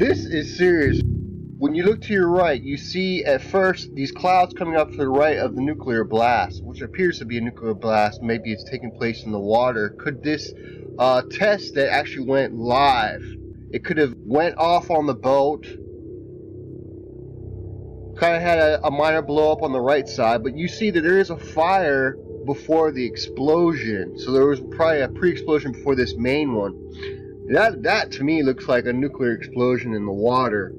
This is serious. When you look to your right, you see at first these clouds coming up to the right of the nuclear blast, which appears to be a nuclear blast. Maybe it's taking place in the water. Could this uh, test that actually went live? It could have went off on the boat. Kind of had a, a minor blow up on the right side, but you see that there is a fire before the explosion. So there was probably a pre-explosion before this main one. That that to me looks like a nuclear explosion in the water.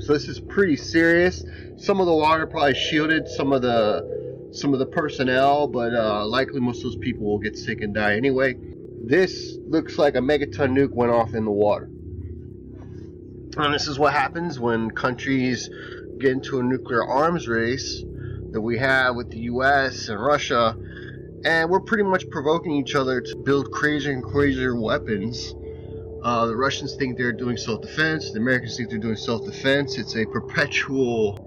So this is pretty serious. Some of the water probably shielded some of the some of the personnel, but uh, likely most of those people will get sick and die anyway. This looks like a megaton nuke went off in the water. And this is what happens when countries get into a nuclear arms race that we have with the US and Russia. And we're pretty much provoking each other to build crazier and crazier weapons. Uh, the Russians think they're doing self defense, the Americans think they're doing self defense. It's a perpetual.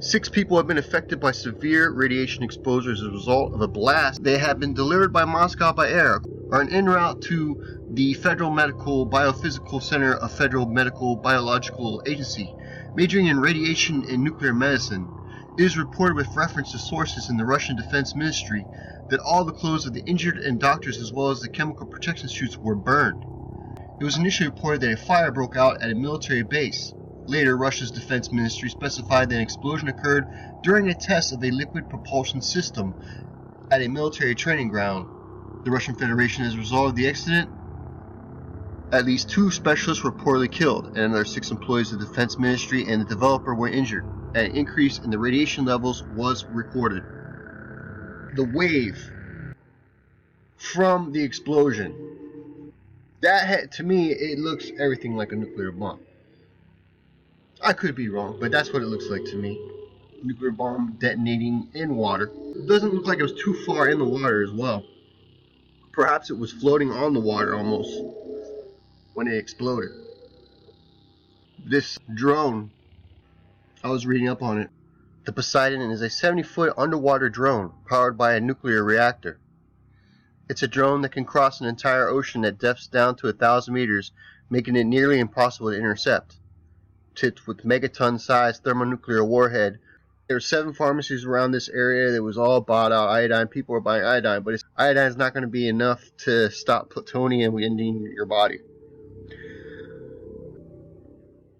Six people have been affected by severe radiation exposure as a result of a blast. They have been delivered by Moscow by air, are en route to the Federal Medical Biophysical Center of Federal Medical Biological Agency, majoring in radiation and nuclear medicine. It is reported with reference to sources in the Russian Defense Ministry that all the clothes of the injured and doctors as well as the chemical protection suits were burned. It was initially reported that a fire broke out at a military base. Later, Russia's defense ministry specified that an explosion occurred during a test of a liquid propulsion system at a military training ground. The Russian Federation, has resolved the accident, at least two specialists were reportedly killed, and another six employees of the defense ministry and the developer were injured. An increase in the radiation levels was recorded. The wave from the explosion that had, to me, it looks everything like a nuclear bomb. I could be wrong, but that's what it looks like to me. Nuclear bomb detonating in water. It doesn't look like it was too far in the water as well. Perhaps it was floating on the water almost when it exploded. This drone, I was reading up on it. The Poseidon is a 70 foot underwater drone powered by a nuclear reactor. It's a drone that can cross an entire ocean at depths down to a thousand meters, making it nearly impossible to intercept. Tipped with megaton-sized thermonuclear warhead, there were seven pharmacies around this area that was all bought out iodine. People were buying iodine, but iodine is not going to be enough to stop plutonium ending your body.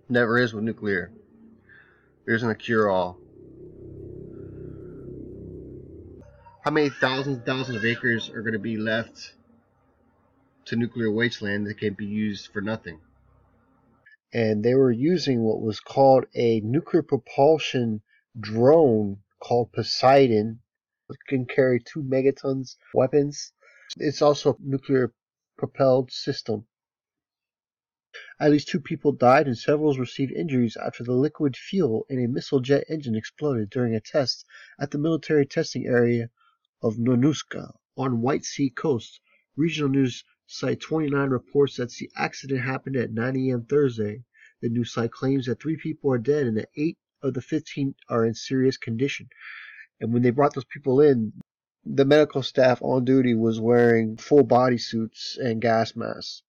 Never is with nuclear. There isn't a cure-all. how many thousands and thousands of acres are going to be left to nuclear wasteland that can be used for nothing? And they were using what was called a nuclear propulsion drone called Poseidon. It can carry two megatons weapons. It's also a nuclear propelled system. At least two people died and several received injuries after the liquid fuel in a missile jet engine exploded during a test at the military testing area of Nyonoksa on White Sea coast. Regional news site 29 reports that the accident happened at 9 a.m. Thursday. The news site claims that three people are dead and that eight of the 15 are in serious condition. And when they brought those people in, the medical staff on duty was wearing full body suits and gas masks.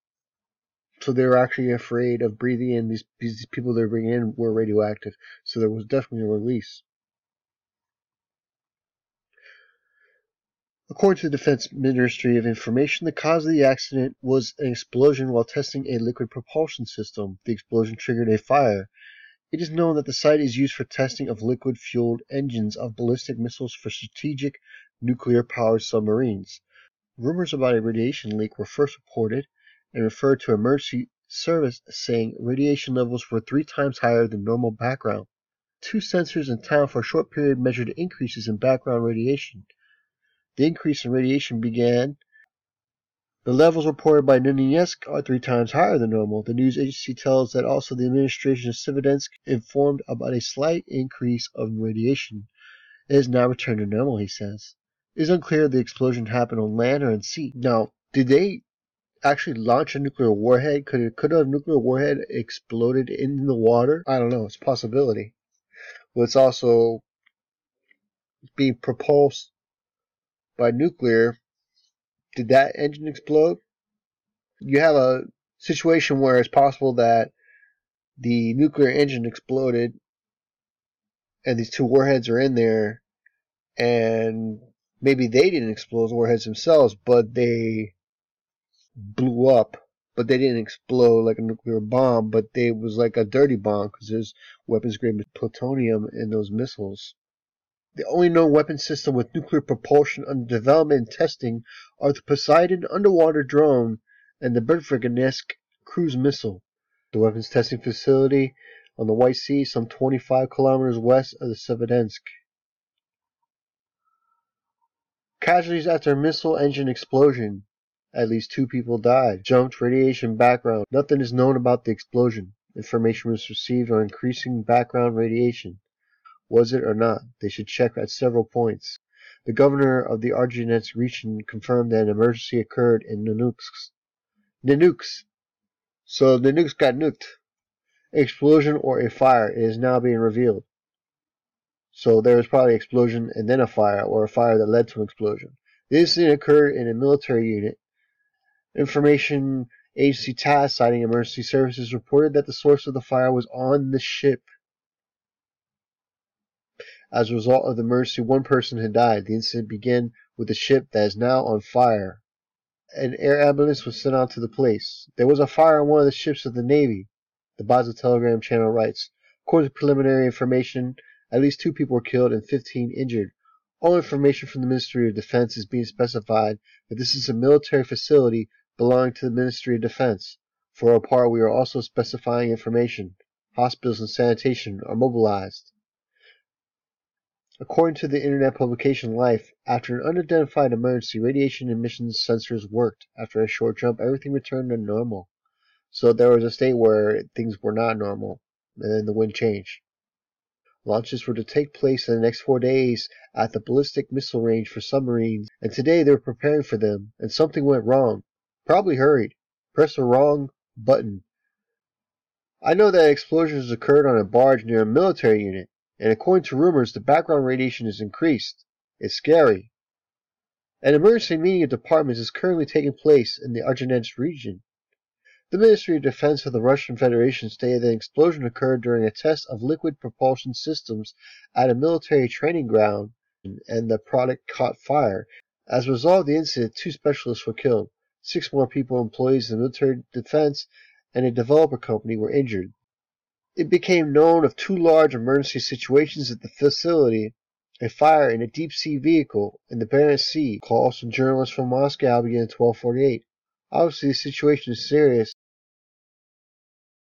So they were actually afraid of breathing in. These, these people they were bringing in were radioactive. So there was definitely a release. According to the Defense Ministry of Information, the cause of the accident was an explosion while testing a liquid propulsion system. The explosion triggered a fire. It is known that the site is used for testing of liquid fueled engines of ballistic missiles for strategic nuclear powered submarines. Rumors about a radiation leak were first reported and referred to emergency service saying radiation levels were three times higher than normal background. Two sensors in town for a short period measured increases in background radiation. The increase in radiation began. The levels reported by Nunetsk are three times higher than normal. The news agency tells that also the administration of Severodvinsk informed about a slight increase of radiation. It has now returned to normal, he says. It is unclear if the explosion happened on land or in sea. Now, did they actually launch a nuclear warhead? Could it, could a nuclear warhead exploded in the water? I don't know. It's a possibility. But it's also being propulsed by nuclear, did that engine explode? You have a situation where it's possible that the nuclear engine exploded, and these two warheads are in there, and maybe they didn't explode the warheads themselves, but they blew up. But they didn't explode like a nuclear bomb, but they was like a dirty bomb because there's weapons grade plutonium in those missiles. The only known weapon system with nuclear propulsion under development and testing are the Poseidon underwater drone and the Burevestnik cruise missile. The weapons testing facility on the White Sea, some 25 kilometers west of the Severodvinsk. Casualties after a missile engine explosion. At least two people died. Jumped radiation background. Nothing is known about the explosion. Information was received on increasing background radiation. Was it or not? They should check at several points. The governor of the Arkhangelsk region confirmed that an emergency occurred in Nanuks. Nanuks! So Nanuks got nuked. Explosion or a fire is now being revealed. So there was probably explosion and then a fire, or a fire that led to an explosion. This incident occurred in a military unit Information agency TASS citing emergency services reported that the source of the fire was on the ship. As a result of the emergency, one person had died. The incident began with the ship that is now on fire. An air ambulance was sent out to the place. There was a fire on one of the ships of the Navy, the Baza Telegram channel writes. According to preliminary information, at least two people were killed and 15 injured. All information from the Ministry of Defense is being specified that this is a military facility belonging to the Ministry of Defense. For our part, we are also specifying information. Hospitals and sanitation are mobilized. According to the internet publication Life, after an unidentified emergency, radiation emissions sensors worked. After a short jump, everything returned to normal. So there was a state where things were not normal, and then the wind changed. Launches were to take place in the next four days at the ballistic missile range for submarines, and today they were preparing for them, and something went wrong. Probably hurried. Pressed the wrong button. I know that explosions occurred on a barge near a military unit, and according to rumors, the background radiation is increased. It's scary. An emergency meeting of departments is currently taking place in the Arkhangelsk region. The Ministry of Defense of the Russian Federation stated that an explosion occurred during a test of liquid propulsion systems at a military training ground, and the product caught fire. As a result of the incident, two specialists were killed. Six more people, employees of the military defense and a developer company, were injured. It became known of two large emergency situations at the facility a fire in a deep sea vehicle in the Barents Sea. Calls from journalists from Moscow began in 1248. Obviously, the situation is serious,